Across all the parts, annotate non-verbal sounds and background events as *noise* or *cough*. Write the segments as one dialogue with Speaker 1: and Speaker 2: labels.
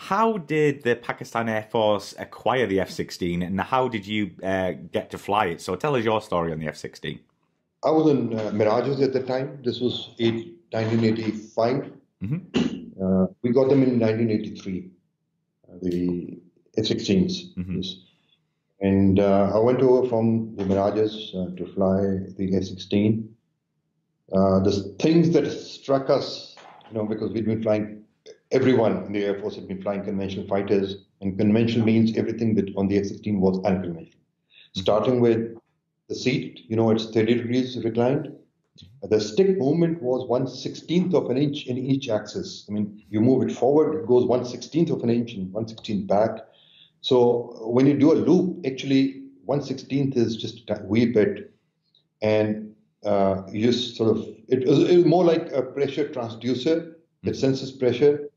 Speaker 1: how did the Pakistan Air Force acquire the F 16 and how did you uh, get to fly it? So tell us your story on the F 16.
Speaker 2: I was in uh, Mirages at the time. This was eight, 1985. Mm-hmm. Uh, we got them in 1983, uh, the F 16s. Mm-hmm. And uh, I went over from the Mirages uh, to fly the F 16. the things that struck us, you know, because we'd been flying everyone in the Air Force had been flying conventional fighters, and conventional means everything that on the F-16 was unconventional. Starting with the seat, you know, it's 30 degrees reclined. The stick movement was 1 16th of an inch in each axis. I mean, you move it forward, it goes 1 16th of an inch and 1 16th back. So when you do a loop, actually 1 16th is just a wee bit. And uh, you just sort of, it was more like a pressure transducer that senses pressure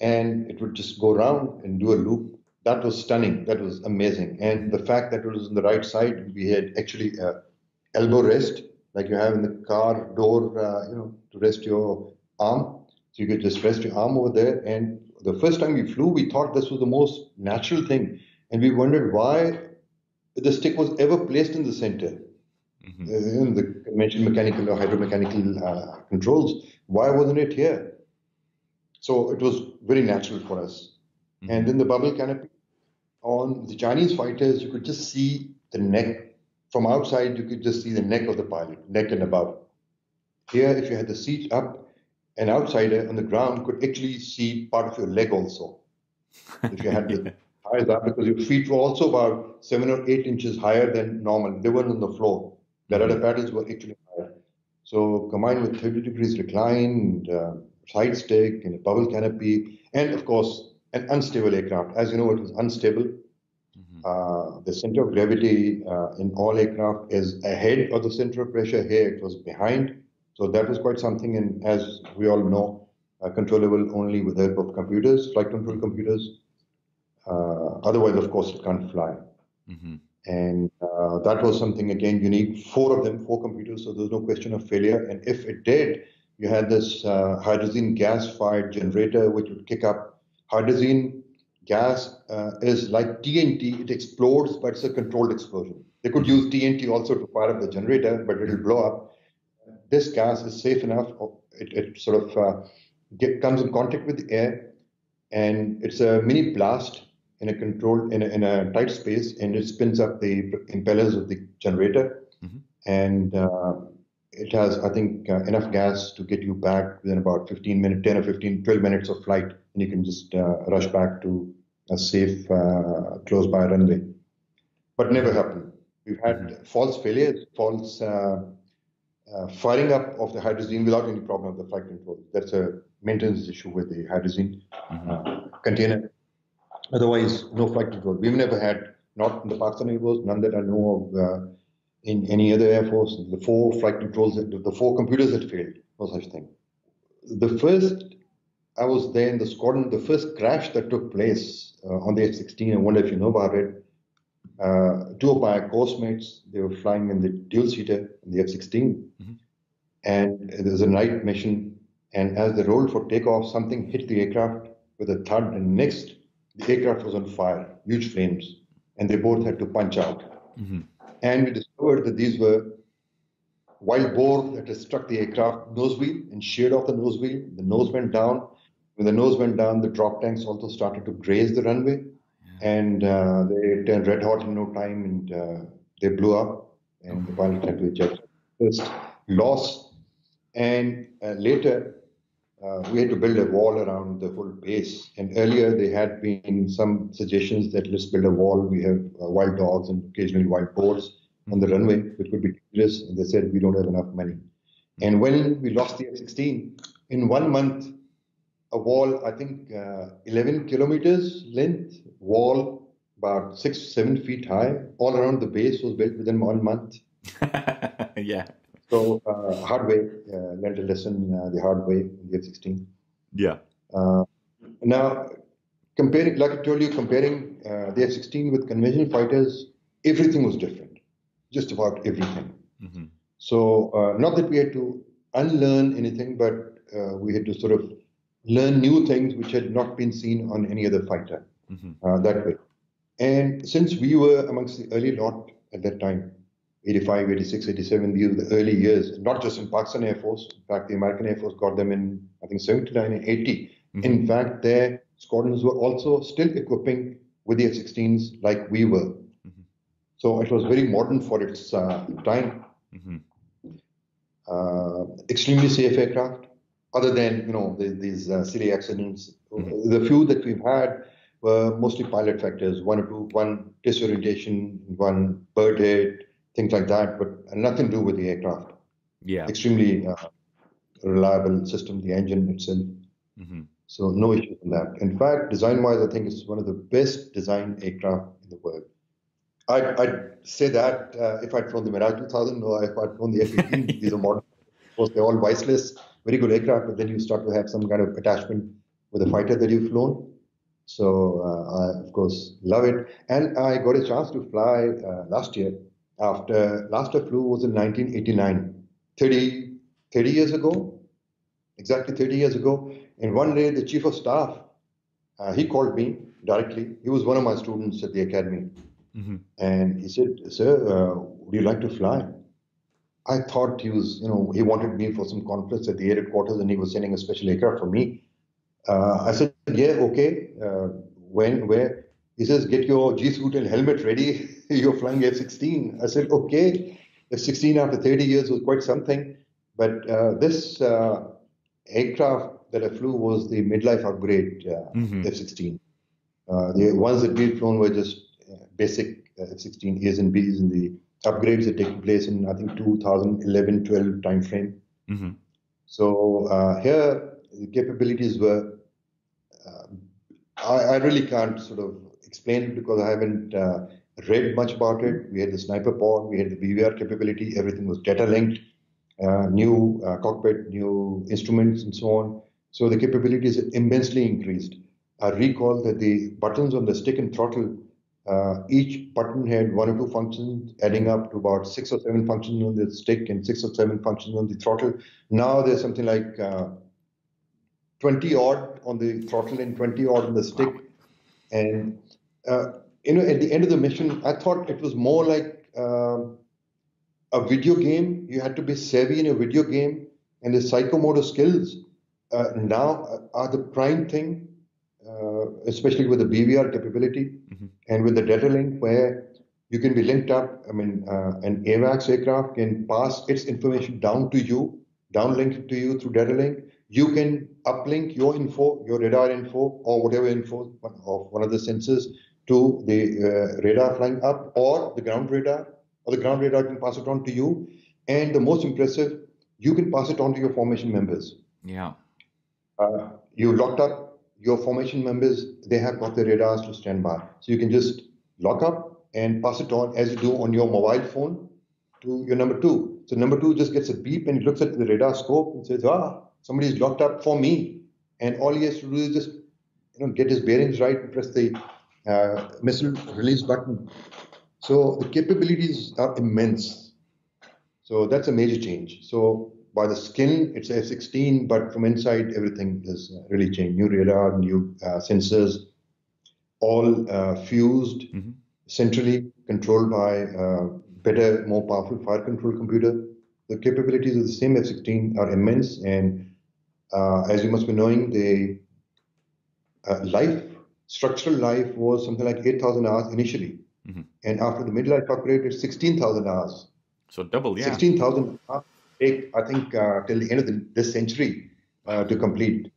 Speaker 2: and it would just go around and do a loop. That was stunning. That was amazing. And the fact that it was on the right side, we had actually a elbow rest, like you have in the car door, uh, you know, to rest your arm. So you could just rest your arm over there. And the first time we flew, we thought this was the most natural thing. And we wondered why the stick was ever placed in the center. Mm-hmm. Uh, in the conventional mechanical or hydromechanical uh, controls, why wasn't it here? So it was very natural for us. Mm-hmm. And then the bubble canopy, on the Chinese fighters, you could just see the neck. From outside, you could just see the neck of the pilot, neck and above. Here, if you had the seat up, an outsider on the ground could actually see part of your leg also. if you had the *laughs* eyes up, because your feet were also about seven or eight inches higher than normal. They weren't on the floor. The rudder paddles were actually higher. So combined with 30 degrees recline and uh, side stick and a bubble canopy, and of course, an unstable aircraft. As you know, it was unstable. Mm-hmm. Uh, the center of gravity uh, in all aircraft is ahead of the center of pressure. Here, it was behind. So that was quite something. And as we all know, uh, controllable only with the help of computers, flight control computers. Uh, otherwise, of course, it can't fly. Mm-hmm. And uh, that was something again unique. Four of them, four computers, so there's no question of failure. And if it did, you had this uh, hydrazine gas fired generator which would kick up. Hydrazine gas uh, is like TNT, it explodes, but it's a controlled explosion. They could use TNT also to fire up the generator, but it'll blow up. This gas is safe enough, it, it sort of uh, get, comes in contact with the air, and it's a mini blast in a controlled, in a, in a tight space, and it spins up the impellers of the generator. Mm-hmm. And uh, it has, I think, uh, enough gas to get you back within about 15 minutes, 10 or 15, 12 minutes of flight, and you can just uh, rush back to a safe, uh, close by runway. But never happened. We've had mm-hmm. false failures, false uh, uh, firing up of the hydrazine without any problem of the flight control. That's a maintenance issue with the hydrazine mm-hmm. Uh, container. Otherwise, no flight control. We've never had, not in the Pakistan Air Force, none that I know of in any other air force, the four flight controls, the four computers that failed, no such thing. The first, I was there in the squadron, the first crash that took place uh, on the F-16, I wonder if you know about it. Uh, two of my course mates, they were flying in the dual-seater in the F-16, mm-hmm. and there was a night mission, and as they rolled for takeoff, something hit the aircraft with a thud, and next, the aircraft was on fire, huge flames, and they both had to punch out. Mm-hmm and we discovered that these were wild boar that had struck the aircraft nose wheel and sheared off the nose wheel. The nose went down. When the nose went down, the drop tanks also started to graze the runway, yeah. and uh, they turned red hot in no time, and uh, they blew up, and the pilot had to eject. First loss, and uh, later uh, we had to build a wall around the whole base. And earlier there had been some suggestions that let's build a wall. We have uh, wild dogs and occasionally wild boars on the runway, which could be dangerous. And they said we don't have enough money. And when we lost the F-16, in one month, a wall, I think uh, 11 kilometers length, wall about six, seven feet high, all around the base was built within one month. *laughs*
Speaker 1: yeah.
Speaker 2: So uh, hard way, uh, learned a lesson uh, the hard way in the F-16.
Speaker 1: Yeah.
Speaker 2: Uh, now, comparing, like I told you, comparing uh, the F-16 with conventional fighters, everything was different, just about everything. Mm-hmm. So uh, not that we had to unlearn anything, but we had to sort of learn new things which had not been seen on any other fighter mm-hmm. uh, that way. And since we were amongst the early lot at that time, 85, 86, 87, these the early years, not just in Pakistan Air Force. In fact, the American Air Force got them in, I think, 79 and 80. Mm-hmm. In fact, their squadrons were also still equipping with the F-16s like we were. Mm-hmm. So it was very modern for its uh, time. Mm-hmm. Uh, extremely safe aircraft, other than you know the, these uh, silly accidents. Mm-hmm. The few that we've had were mostly pilot factors, one or two, one disorientation, one bird head, things like that, but nothing to do with the aircraft.
Speaker 1: Yeah.
Speaker 2: Extremely uh, reliable system, the engine itself. Mm-hmm. So no issues in that. In fact, design-wise, I think it's one of the best designed aircraft in the world. I'd, I'd say that uh, if I'd flown the Mirage 2000 or if I'd flown the F-18, *laughs* these are modern. Of course, they're all viceless, very good aircraft, but then you start to have some kind of attachment with the fighter that you've flown. So uh, I, of course, love it. And I got a chance to fly uh, last year after last I flew was in 1989, 30, 30 years ago, exactly 30 years ago. And one day, the chief of staff, uh, he called me directly. He was one of my students at the academy. Mm-hmm. And he said, Sir, uh, would you like to fly? I thought he was, you know, he wanted me for some conference at the air headquarters and he was sending a special aircraft for me. Uh, I said, Yeah, okay. Uh, when, where? He says, Get your G suit and helmet ready. *laughs* You're flying F 16. I said, Okay. F 16 after 30 years was quite something. But uh, this uh, aircraft that I flew was the midlife upgrade uh, mm-hmm. F 16. Uh, the ones that we've flown were just basic F 16 A's and B's, and the upgrades that take place in, I think, 2011 12 timeframe. Mm-hmm. So here, the capabilities were I, I, really can't sort of explain it because I haven't uh, read much about it. We had the sniper pod, we had the BVR capability, everything was data linked, uh, new uh, cockpit, new instruments, and so on. So the capabilities immensely increased. I recall that the buttons on the stick and throttle, uh, each button had one or two functions, adding up to about six or seven functions on the stick and six or seven functions on the throttle. Now there's something like uh, 20 odd on the throttle and 20 odd on the stick. And, uh, you know, at the end of the mission, I thought it was more like uh, a video game. You had to be savvy in a video game, and the psychomotor skills uh, now are the prime thing, uh, especially with the BVR capability mm-hmm. and with the data link, where you can be linked up. I mean, uh, an AWACS aircraft can pass its information down to you, downlink to you through data link you can uplink your info, your radar info, or whatever info of one of the sensors to the uh, radar flying up or the ground radar, or the ground radar can pass it on to you. And the most impressive, you can pass it on to your formation members.
Speaker 1: Yeah.
Speaker 2: Uh, you locked up your formation members, they have got the radars to stand by. So you can just lock up and pass it on as you do on your mobile phone to your number two. So number two just gets a beep and looks at the radar scope and says, ah, somebody is locked up for me, and all he has to do is just you know get his bearings right and press the uh, missile release button. So the capabilities are immense. So that's a major change. So by the skin, it's a 16, but from inside, everything is really changed. New radar, new uh, sensors, all uh, fused mm-hmm. centrally, controlled by uh, better, more powerful fire control computer. The capabilities of the same F-16 are immense, and uh, as you must be knowing, the uh, life, structural life was something like 8,000 hours initially. Mm-hmm. And after the midlife upgrade, it's 16,000 hours.
Speaker 1: So double, yeah.
Speaker 2: 16,000 hours take, I think, uh, till the end of the, this century uh, to complete.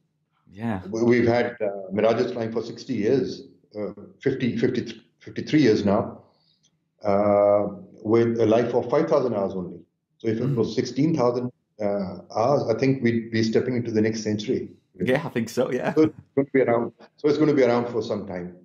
Speaker 1: Yeah.
Speaker 2: We've had uh, Mirages flying for 60 years, uh, 50, 50, 53 years now, with a life of 5,000 hours only. So if it mm. was 16,000 uh, hours, I think we'd be stepping into the next century.
Speaker 1: Yeah, I think so. Yeah,
Speaker 2: so it's going to be around. So it's going to be around for some time.